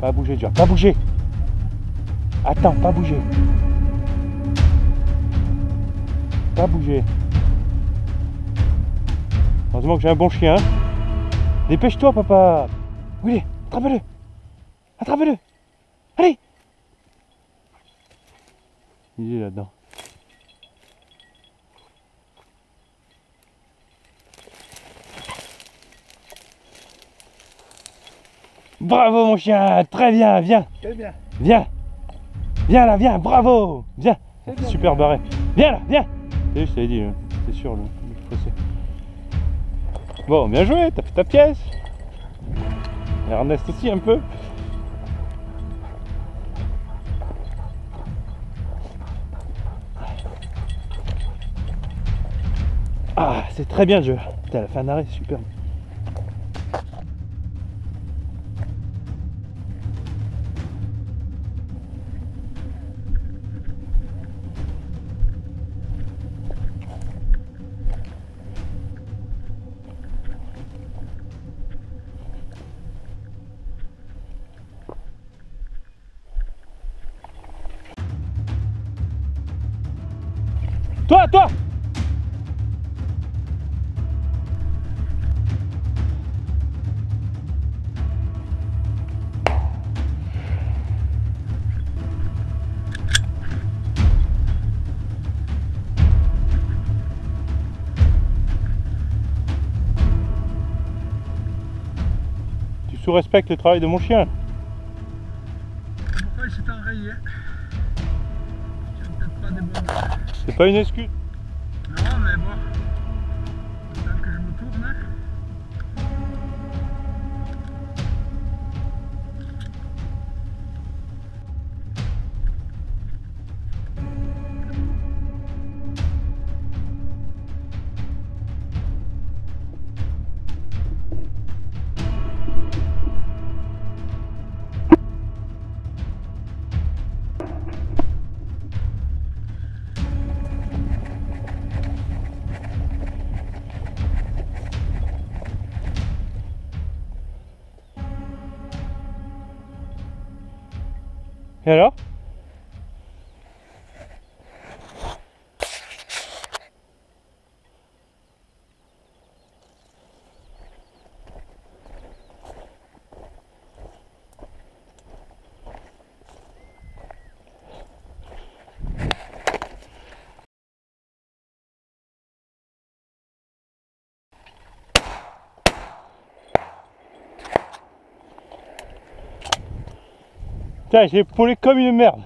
Pas bouger déjà, pas bouger. Attends, pas bouger. Pas bouger. Heureusement que j'ai un bon chien. Dépêche-toi, papa. Est Attrape-le. Attrape-le. Allez. Il est là-dedans. Bravo mon chien, très bien, viens, Très bien. viens. Viens là, viens, bravo. Viens. Bien, Super barré. Viens là, viens. Vu, je t'avais dit, hein, c'est sûr, le. Bon, bien joué, t'as fait ta pièce. Ernest aussi un peu. Ah, c'est très bien le jeu. T'as la fin d'arrêt, super. Toi, toi Tu sous-respectes le travail de mon chien. Pourquoi il s'est enrayé C'est pas une excuse. Et alors Putain, j'ai épaulé comme une merde.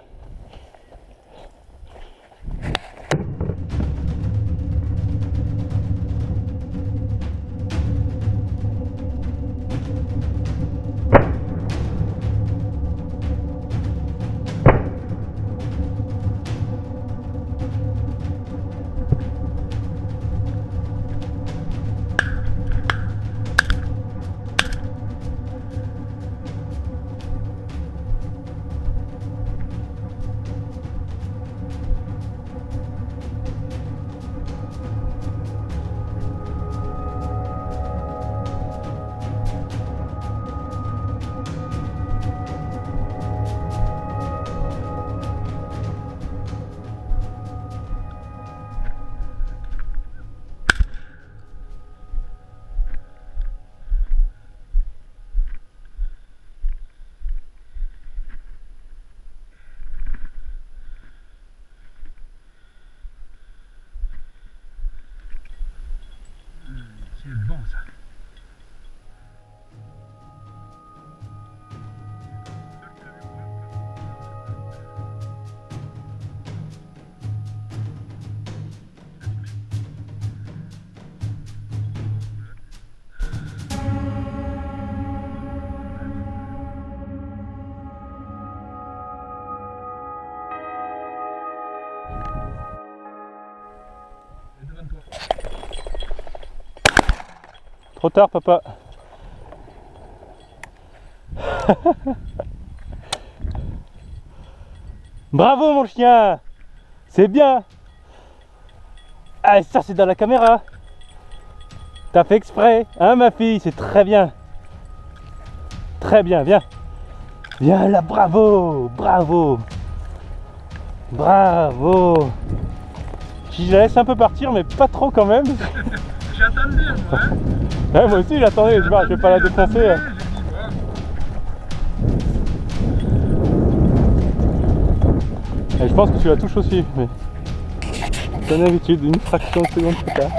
Trop tard, papa. Bravo, mon chien. C'est bien. Ah, ça, c'est dans la caméra. T'as fait exprès, hein, ma fille? C'est très bien. Très bien, viens. Viens là, bravo, bravo. Bravo. Je la laisse un peu partir, mais pas trop quand même. Moi. Ouais, moi aussi, j'attendais, je, vais- pas la défoncer. hein. Et je pense que tu la touches aussi, mais c'est une habitude, une fraction de seconde plus tard.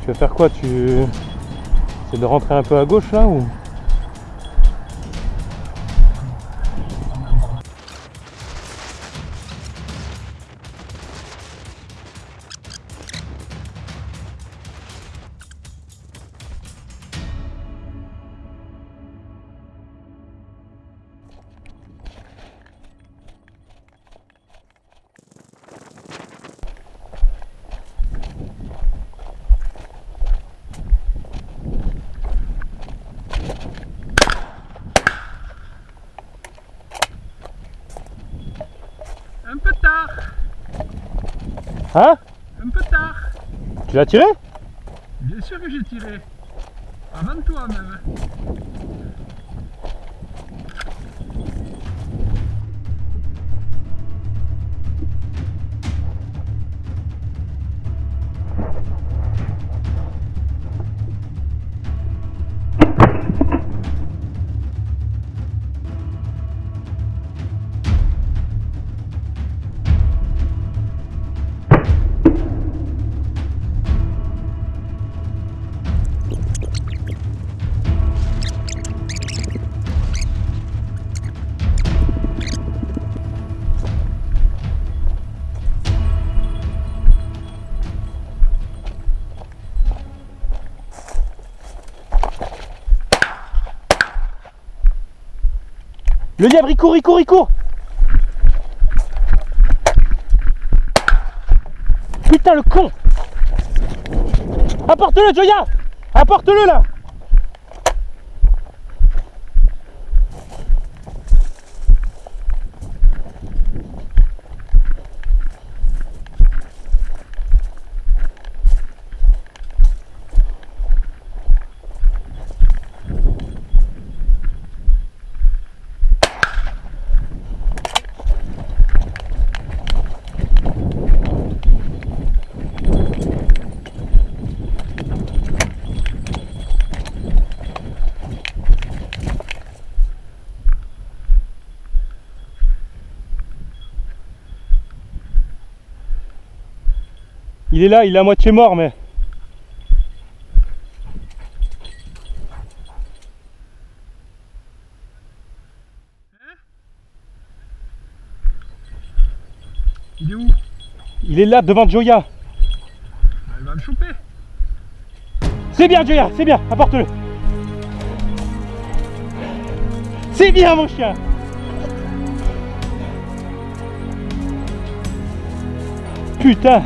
Tu vas faire quoi Tu c'est de rentrer un peu à gauche là ou Hein Un peu tard. Tu l'as tiré? Bien sûr que j'ai tiré. Avant toi même. Le lièvre il court, il court, il court. Putain le con. Apporte-le Joya. Apporte-le là Il est là, il est à moitié mort mais... Il est où? Il est là devant Joya. Bah, Il va me choper. C'est bien Joya, c'est bien, apporte-le. C'est bien mon chien. Putain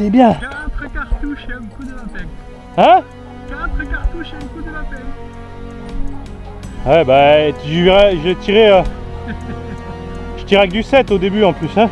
C'est bien 4 cartouches et un coup de lapin. Hein? 4 cartouches et un coup de lapin. Ouais bah tu verrais, j'ai tiré... euh, je tirais avec du 7 au début en plus hein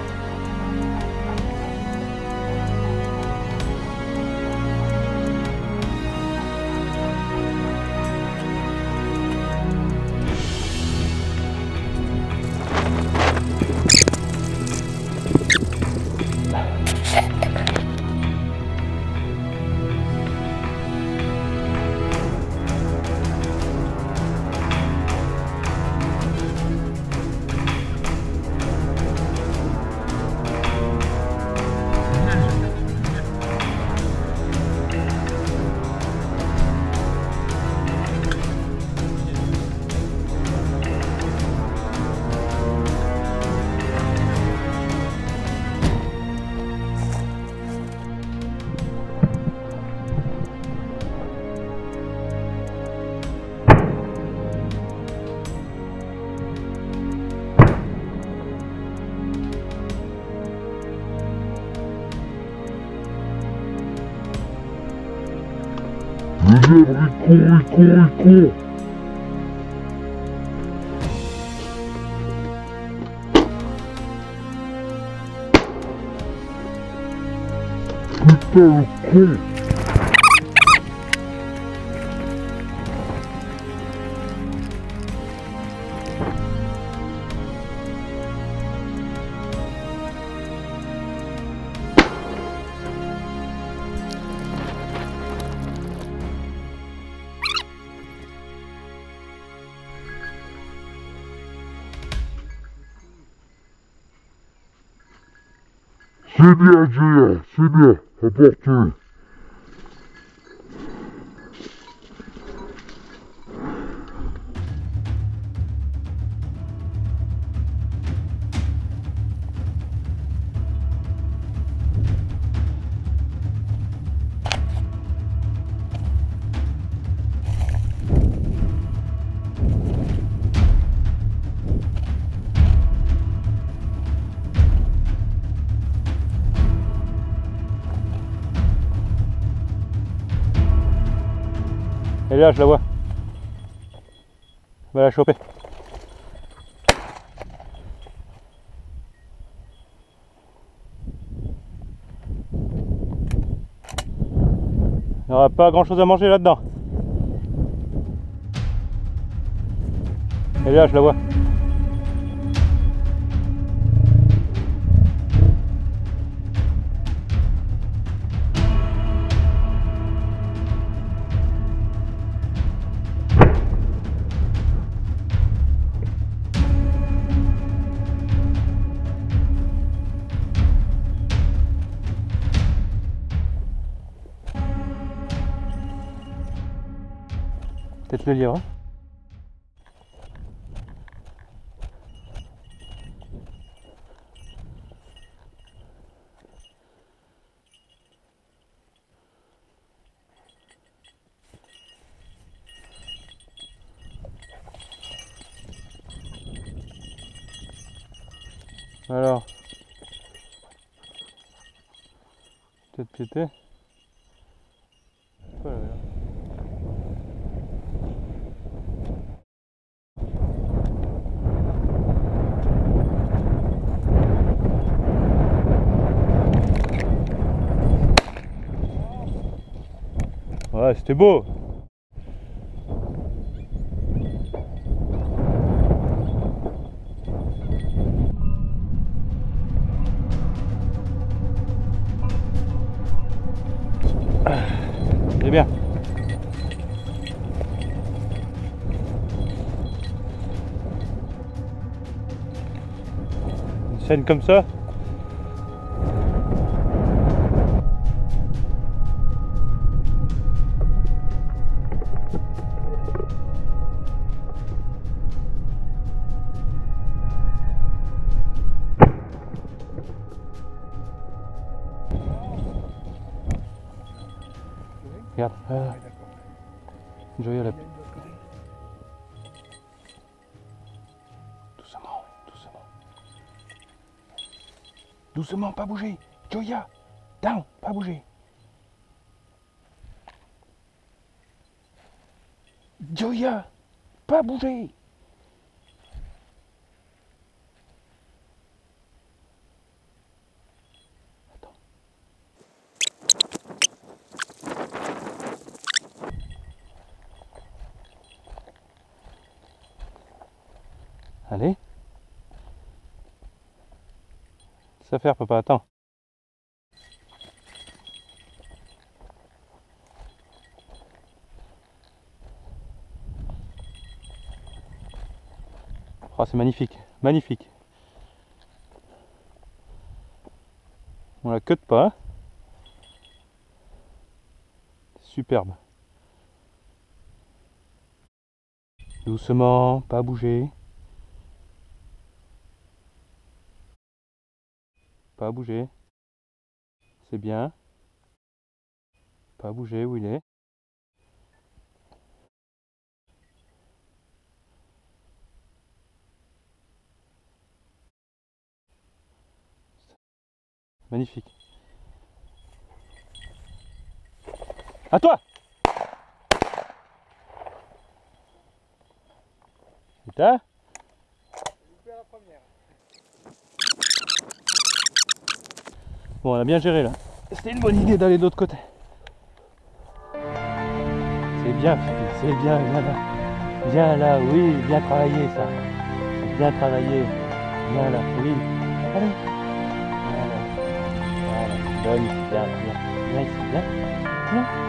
Deuxième Rico, Rico, Rico. Putain C'est bien Julien, c'est bien, apporte-le. Est là, je la vois. On va la choper. Il n'y aura pas grand chose à manger là-dedans. Est là, je la vois. Le hein. Alors. Peut-être péter. Voilà, voilà. C'était beau. C'est bien. Une scène comme ça? Regarde. Ah. Joya. Doucement, doucement. Doucement, pas bouger. Joya, down, pas bouger. Joya, pas bouger. Allez. Ça faire, papa, attends. Oh, c'est magnifique, magnifique. On la queute pas. Superbe. Doucement, pas bouger. Pas bouger. C'est bien. Pas bouger où il est. Magnifique. À toi Putain Loupé à la première. Bon, on a bien géré là. C'était une bonne idée d'aller de l'autre côté. C'est bien, c'est bien, viens là. Viens là, oui, bien travaillé ça. Bien travaillé. Viens là, oui. Allez. Viens là. Voilà. Donne ici, viens, viens. Viens ici,